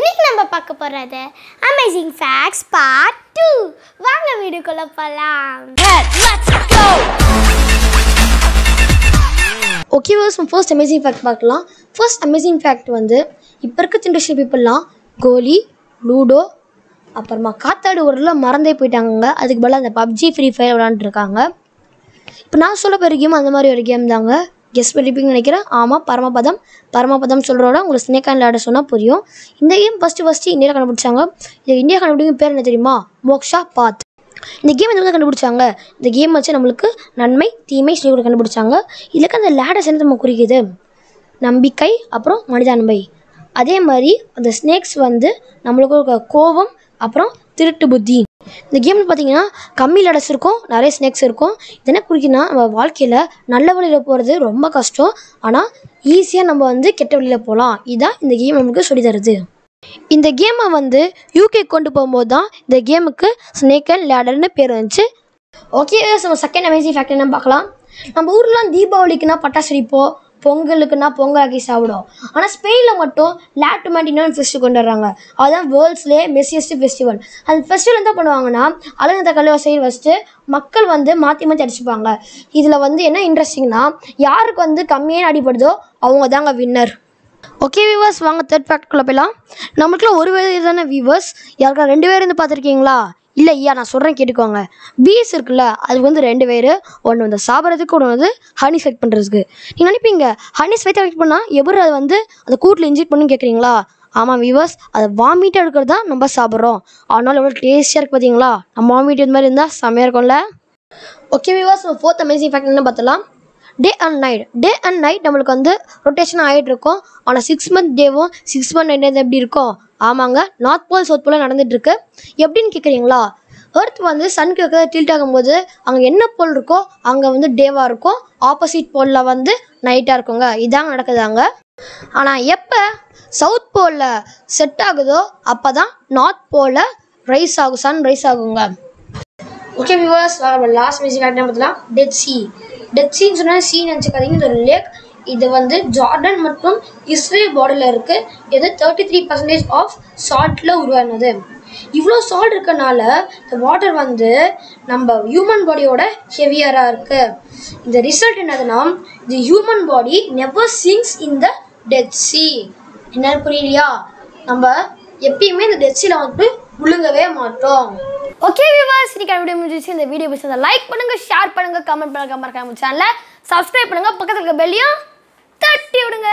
பார்க்க போகிறது amazing facts part two வாங்க வீடுக்குள்ள போகலாம் okay was first amazing fact பார்க்கலாம். ஃபர்ஸ்ட் அமேசிங் ஃபேக்ட் வந்து இப்போ இருக்க ஜென்ரேஷன் பீப்புளெலாம் கோலி லூடோ அப்புறமா காத்தாடு ஊரில் மறந்தே போயிட்டாங்க அதுக்கு பதிலாக அந்த பப்ஜி ஃப்ரீ ஃபயர் விளாண்டுருக்காங்க இப்போ நான் சொல்ல போகிற கேம் அந்த மாதிரி ஒரு கேம் தாங்க. கெஸ் பண்ணிருப்பீங்கன்னு நினைக்கிறேன். ஆமாம் பரமபதம். பரமபதம் சொல்கிறோட உங்களுக்கு ஸ்னேக் அண்ட் லேடர் சொன்னால் புரியும். இந்த கேம் ஃபஸ்ட்டு ஃபஸ்ட்டு இந்தியாவில் கண்டுபிடிச்சாங்க. இது இந்தியா கண்டுபிடிக்கும் பேர் என்ன தெரியுமா? மோக்ஷா பாத். இந்த கேம் எந்த கண்டுபிடிச்சாங்க? இந்த கேம் வச்சு நம்மளுக்கு நன்மை தீமை சொல்லி கூட கண்டுபிடிச்சாங்க. இதுக்கு அந்த லேடர்ஸ் என்ன நம்ம குறிக்குது? நம்பிக்கை அப்புறம் மனித அன்பை அதே மாதிரி அந்த ஸ்னேக்ஸ் வந்து நம்மளுக்கு கோபம் அப்புறம் திருட்டு புத்தி. இந்த கேமில் பார்த்தீங்கன்னா கம்மி லடஸ் இருக்கும் நிறைய ஸ்னேக்ஸ் இருக்கும். என்ன குறிக்குன்னா நம்ம வாழ்க்கையில் நல்ல வழியில் போகிறது ரொம்ப கஷ்டம். ஆனால் ஈஸியாக நம்ம வந்து கெட்ட வழியில் போகலாம் இதுதான் இந்த கேம் நமக்கு சொல்லி தருது. இந்த கேமை வந்து யூகே கொண்டு போகும்போது தான் இந்த கேமுக்கு ஸ்னேக் அண்ட் லேடர்னு பேர் வந்துச்சு. ஓகே நம்ம செகண்ட் அமேசிங் ஃபேக்ட் என்ன பார்க்கலாம். நம்ம ஊர்லாம் தீபாவளிக்குன்னா பட்டாசு வெடிப்போம். பொங்கலுக்குனா பொங்கலாக்கி சாப்பிடுவோம் சாப்பிடும். ஆனால் ஸ்பெயினில் மட்டும் லேட்டு மேண்டினான்னு ஃபெஸ்டிவல் கொண்டு அதுதான் வேர்ல்ட்ஸ்லேயே மெஸ்ஸியஸ்ட் ஃபெஸ்டிவல் அந்த ஃபெஸ்டிவல் என்ன பண்ணுவாங்கன்னா அழகு தக்காளி சைடு வச்சுட்டு மக்கள் வந்து மாற்றி மாற்றி அடிச்சுப்பாங்க. இதில் வந்து என்ன இன்ட்ரெஸ்டிங்னா யாருக்கு வந்து கம்மியான அடிப்படுதோ அவங்க தாங்க வின்னர் ஓகே வியூவர்ஸ் வாங்க தேர்ட் ஃபேக்ட்குள்ளே போயிடலாம். நம்மளுக்குலாம் ஒரு பேர் தானே வியூவர்ஸ் யாருக்கா ரெண்டு பேர் இருந்து பார்த்துருக்கீங்களா? இல்லை ஐயா நான் சொல்கிறேன் கேட்டுக்கோங்க. பீஸ் இருக்குல்ல அது வந்து ரெண்டு பேர் ஒன்று வந்து சாப்பிட்றதுக்கு ஒன்று வந்து ஹனி செலக்ட் பண்ணுறதுக்கு நீங்கள் நினைப்பீங்க ஹனி ஸ்வெட் செலக்ட் பண்ணால் எப்படி அது வந்து அந்த கூட்டில் இன்ஜெக்ட் பண்ணுன்னு கேட்குறீங்களா ஆமாம் வியூவர்ஸ் அதை வாமிட்டாக எடுக்கிறது தான் நம்ம சாப்பிட்றோம். அதனால் எவ்வளோ டேஸ்டியாக இருக்குது பார்த்தீங்களா நம்ம வாமிட்டு இது மாதிரி இருந்தால் செம்மையாக இருக்கும்ல? Okay viewers fourth amazing fact என்ன பார்த்தலாம் day and night day and night நம்மளுக்கு வந்து ரொட்டேஷன் ஆகிட்டு இருக்கும். ஆனால் சிக்ஸ் மந்த் டேவும் சிக்ஸ் மந்த் நைட் எப்படி இருக்கும்? ஆமாங்க நார்த் போல் சவுத் போல் நடந்துட்டுருக்கு எப்படின்னு கேட்குறீங்களா எர்த் வந்து சனுக்கு இருக்கிற டில்ட் ஆகும்போது அங்கே என்ன போல் இருக்கோ அங்கே வந்து டேவாக இருக்கும். ஆப்போசிட் போலில் வந்து நைட்டாக இருக்குங்க. இதாங்க நடக்குதாங்க. ஆனால் எப்போ சவுத் போலில் செட் ஆகுதோ அப்போ தான் நார்த் போலில் ரைஸ் ஆகும் சன் ரைஸ் ஆகுங்க. Okay viewers last music act பார்த்தலாம் டெட் சி டெத் சீன்னு சொன்னால் சீ நினச்சிக்காதீங்க. இது ஒரு லேக் இது வந்து ஜார்டன் மற்றும் இஸ்ரேல் பார்டரில் இருக்குது இது தேர்ட்டி த்ரீ பர்சன்டேஜ் ஆஃப் சால்ட்டில் உருவானது. இவ்வளோ சால்ட் இருக்கனால இந்த வாட்டர் வந்து நம்ம ஹியூமன் பாடியோட ஹெவியராக இருக்குது இந்த ரிசல்ட் என்னதுன்னா the human body never sinks in the dead sea என்ன புரியலையா? நம்ம எப்பயுமே இந்த டெத் சீல வந்து முழுங்கவே மாட்டோம். ஓகே வியூவர்ஸ் இன்னைக்கு வீடியோ முடிஞ்சிச்சு இந்த வீடியோ பிடிச்சதை லைக் பண்ணுங்க ஷேர் பண்ணுங்க கமெண்ட் பண்ணுங்க மறக்காம சேனலை சப்ஸ்கிரைப் பண்ணுங்க. பக்கத்துல இருக்க பெல்லையும் தட்டி விடுங்க.